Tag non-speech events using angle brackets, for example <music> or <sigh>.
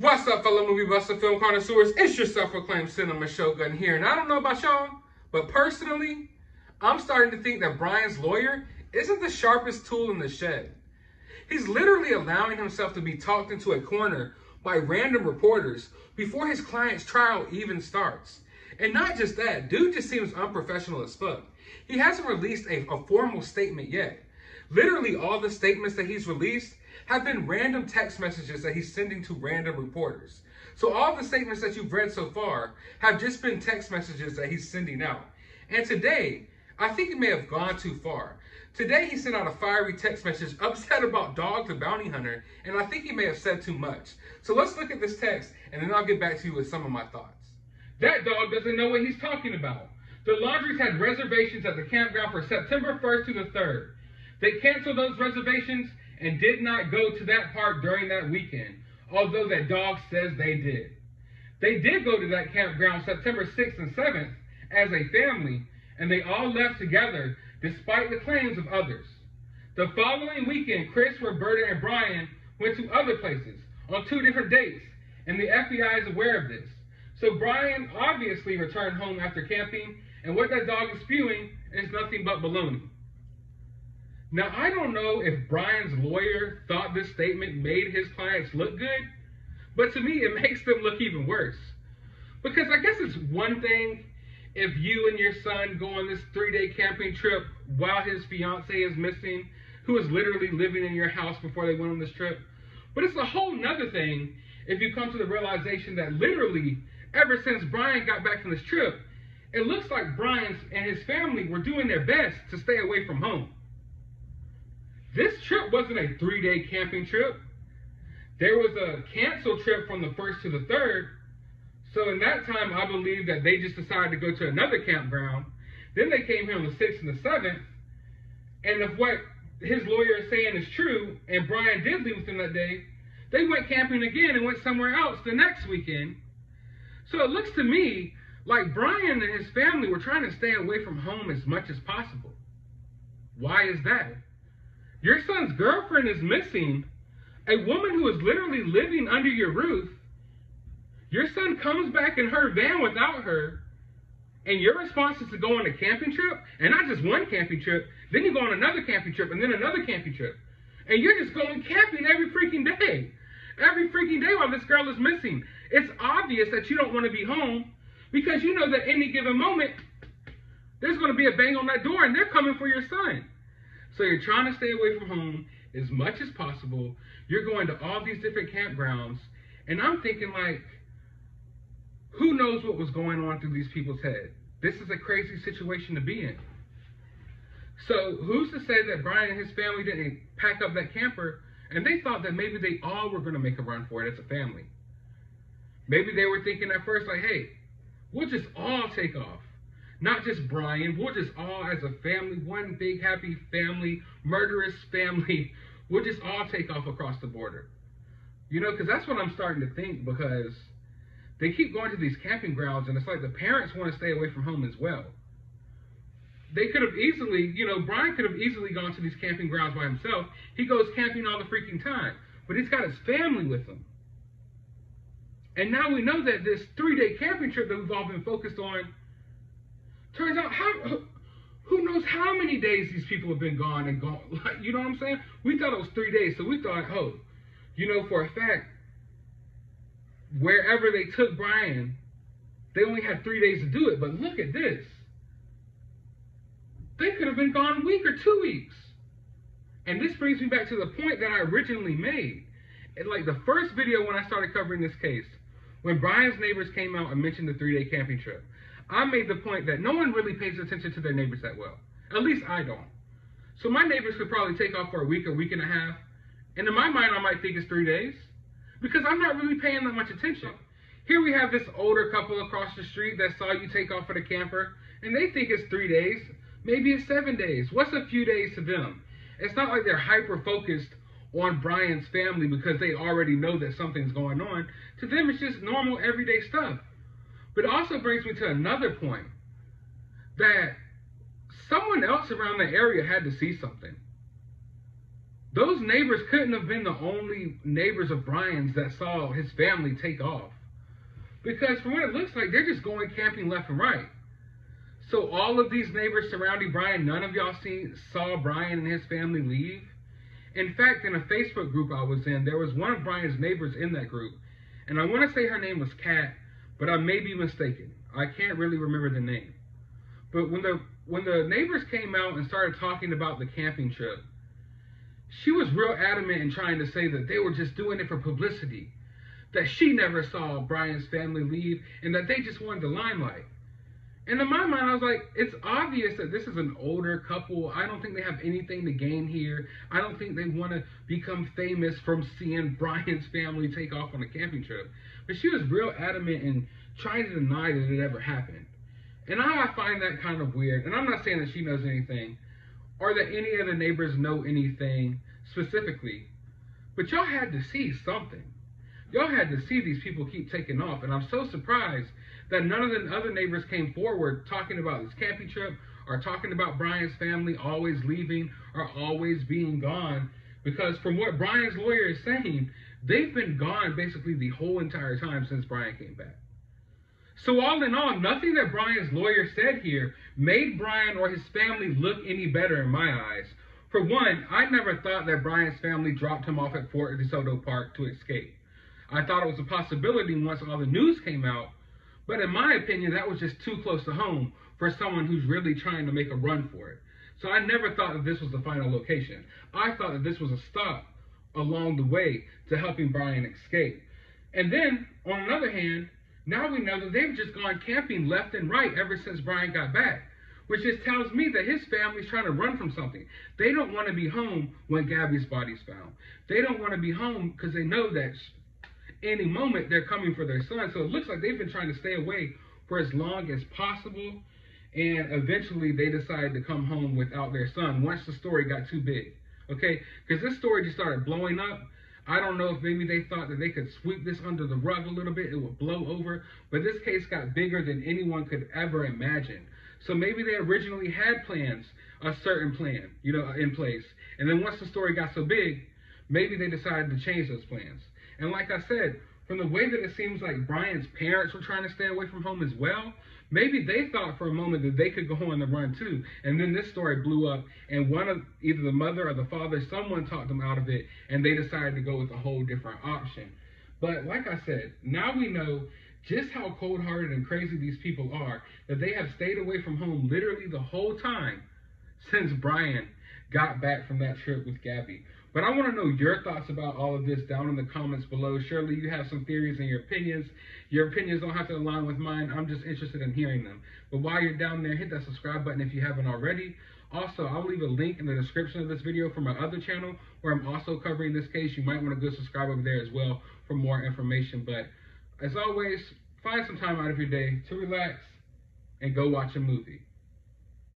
What's up, fellow movie buster film connoisseurs? It's your self-proclaimed cinema shogun here, and I don't know about y'all, but personally, I'm starting to think that Brian's lawyer isn't the sharpest tool in the shed. He's literally allowing himself to be talked into a corner by random reporters before his client's trial even starts. And not just that, dude just seems unprofessional as fuck. He hasn't released a, a formal statement yet. Literally, all the statements that he's released have been random text messages that he's sending to random reporters. So all the statements that you've read so far have just been text messages that he's sending out. And today, I think he may have gone too far. Today he sent out a fiery text message <laughs> upset about Dog the Bounty Hunter, and I think he may have said too much. So let's look at this text, and then I'll get back to you with some of my thoughts. That dog doesn't know what he's talking about. The Laundries had reservations at the campground for September 1st to the 3rd. They canceled those reservations and did not go to that park during that weekend, although that dog says they did. They did go to that campground September 6th and 7th as a family, and they all left together despite the claims of others. The following weekend, Chris, Roberta, and Brian went to other places on two different dates, and the FBI is aware of this. So Brian obviously returned home after camping, and what that dog is spewing is nothing but baloney. Now, I don't know if Brian's lawyer thought this statement made his clients look good, but to me, it <laughs> makes them look even worse. Because I guess it's one thing if you and your son go on this three day camping trip while his fiance is missing, who is literally living in your house before they went on this trip. But it's a whole nother thing if you come to the realization that literally, ever since Brian got back from this trip, it looks like Brian and his family were doing their best to stay away from home. This trip wasn't a three day camping trip. There was a canceled trip from the first to the third. So in that time, I believe that they just decided to go to another campground. Then they came here on the sixth and the seventh. And if what his lawyer is saying is true, and Brian did leave with them that day, they went camping again and went somewhere else the next weekend. So it looks to me like Brian and his family were trying to stay away from home as much as possible. Why is that? Your son's girlfriend is missing. A woman who is literally living under your roof. Your son comes back in her van without her. And your response is to go on a camping trip, and not just one camping trip, then you go on another camping trip, and then another camping trip. And you're just going camping every freaking day. Every freaking day while this girl is missing. It's obvious that you don't want to be home because you know that any given moment, there's going to be a bang on that door and they're coming for your son. So you're trying to stay away from home as much as possible. You're going to all these different campgrounds. And I'm thinking, like, who knows what was going on through these people's head? This is a crazy situation to be in. So who's to say that Brian and his family didn't pack up that camper and they thought that maybe they all were going to make a run for it as a family? Maybe they were thinking at first, like, hey, we'll just all take off. Not just Brian, we'll just all, as a family, one big happy family, murderous family, <laughs> we'll just all take off across the border. You know, because that's what I'm starting to think because they keep going to these camping grounds and it's like the parents want to stay away from home as well. They could have easily, you know, Brian could have easily gone to these camping grounds by himself. He goes camping all the freaking time, but he's got his family with him. And now we know that this three day camping trip that we've all been focused on Turns out, how who knows how many days these people have been gone and gone? <laughs> Like, you know what I'm saying? We thought it was three days, so we thought, oh, you know, for a fact, wherever they took Brian, they only had three days to do it. But look at this. They could have been gone a week or two weeks. And this brings me back to the point that I originally made. And like the first video when I started covering this case, when Brian's neighbors came out and mentioned the three day camping trip. I made the point that no one really pays attention to their neighbors that well. At least I don't. So my neighbors could probably take off for a week, a week and a half. And in my mind, I might think it's three days because I'm not really paying that much attention. Here we have this older couple across the street that saw you take off for the camper, and they think it's three days. Maybe it's seven days. What's a few days to them? It's not like they're hyper focused on Brian's family because they already know that something's going on. To them, it's just normal, everyday stuff. But it also brings me to another point that someone else around the area had to see something. those neighbors couldn't have been the only neighbors of Brian's that saw his family take off. Because from what it looks like, they're just going camping left and right. So all of these neighbors surrounding Brian, none of y'all seen, saw Brian and his family leave. In fact, in a Facebook group I was in, there was one of Brian's neighbors in that group. And I want to say her name was Kat, but I may be mistaken. I can't really remember the name. But when the when the neighbors came out and started talking about the camping trip, she was real adamant in trying to say that they were just doing it for publicity, that she never saw Brian's family leave, and that they just wanted the limelight. And in my mind, I was like, it's obvious that this is an older couple. I don't think they have anything to gain here. I don't think they want to become famous from seeing <laughs> Brian's family take off on a camping trip. But she was real adamant in trying to deny that it ever happened. And I find that kind of weird. And I'm not saying that she knows anything or that any of the neighbors know anything specifically. But y'all had to see something. Y'all had to see these people keep taking off. And I'm so surprised that none of the other neighbors came forward talking about this camping trip or talking about Brian's family always leaving or always being gone. Because from what Brian's lawyer is saying, they've been gone basically the whole entire time since Brian came back. So all in all, nothing that Brian's lawyer said here made Brian or his family look any better in my eyes. For one, I never thought that Brian's family dropped him off at Fort De Soto Park to escape. I thought it was a possibility once all the news came out but in my opinion, that was just too close to home for someone who's really trying to make a run for it. So I never thought that this was the final location. I thought that this was a stop along the way to helping Brian escape. And then, on another hand, now we know that they've just gone camping left and right ever since Brian got back, which just tells me that his family's trying to run from something. They don't want to be home when Gabby's body's found. They don't want to be home because they know that any moment they're coming for their son. So it looks like they've been trying to stay away for as long as possible. And eventually they decided to come home without their son once the story got too big. Okay? Because this story just started blowing up. I don't know if maybe they thought that they could sweep this under the rug a little bit, it would blow over. But this case got bigger than anyone could ever imagine. So maybe they originally had plans, a certain plan, you know, in place. And then once the story got so big, maybe they decided to change those plans. And like I said, from the way that it seems like Brian's parents were trying to stay away from home as well, maybe they thought for a moment that they could go on the run too. And then this story blew up, and one of either the mother or the father, someone talked them out of it, and they decided to go with a whole different option. But like I said, now we know just how cold hearted and crazy these people are that they have stayed away from home literally the whole time since Brian got back from that trip with Gabby. But I want to know your thoughts about all of this down in the comments below. Surely you have some theories and your opinions. Your opinions don't have to align with mine. I'm just interested in hearing them. But while you're down there, hit that subscribe button if you haven't already. Also, I'll leave a link in the description of this video for my other channel where I'm also covering this case. You might want to go subscribe over there as well for more information. But as always, find some time out of your day to relax and go watch a movie.